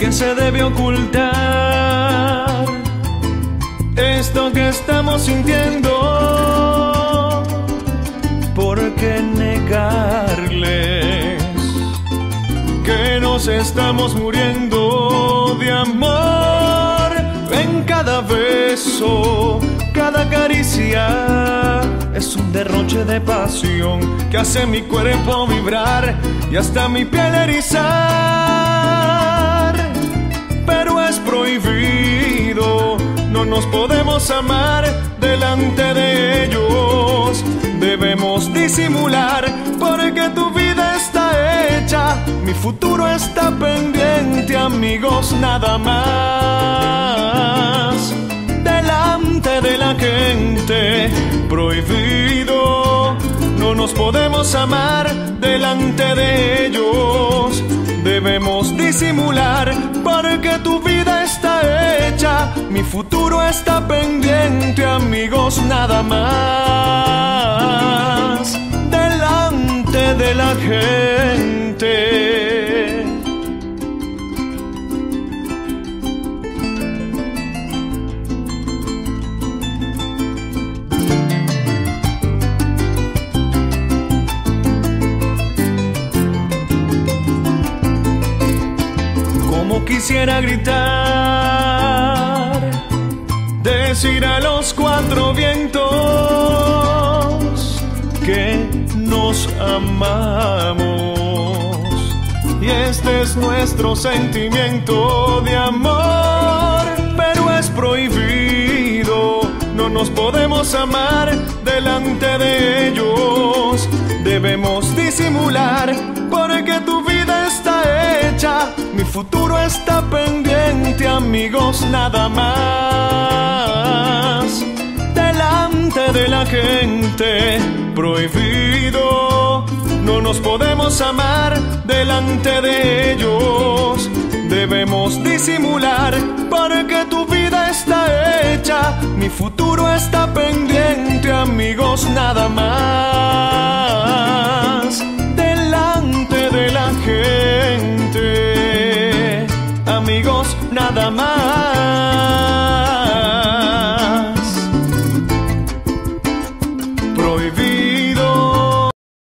que se debe ocultar esto que estamos sintiendo. ¿Por qué negarles que nos estamos muriendo de amor en cada beso, cada caricia? Es un derroche de pasión que hace mi cuerpo vibrar y hasta mi piel erizar. Prohibido, no nos podemos amar delante de ellos. Debemos disimular porque tu vida está hecha, mi futuro está pendiente, amigos, nada más. Delante de la gente, prohibido, no nos podemos amar delante de ellos. Debemos disimular porque tu vida futuro está pendiente, amigos, nada más. Delante de la gente. Como quisiera gritar, decir a los cuatro vientos que nos amamos. Y este es nuestro sentimiento de amor, pero es prohibido. No nos podemos amar delante de ellos. Debemos disimular porque tu vida está hecha. Mi futuro está pendiente, amigos, nada más. De la gente, prohibido. No nos podemos amar delante de ellos. Debemos disimular porque tu vida está hecha. Mi futuro está pendiente, amigos, nada más. Delante de la gente, amigos, nada más.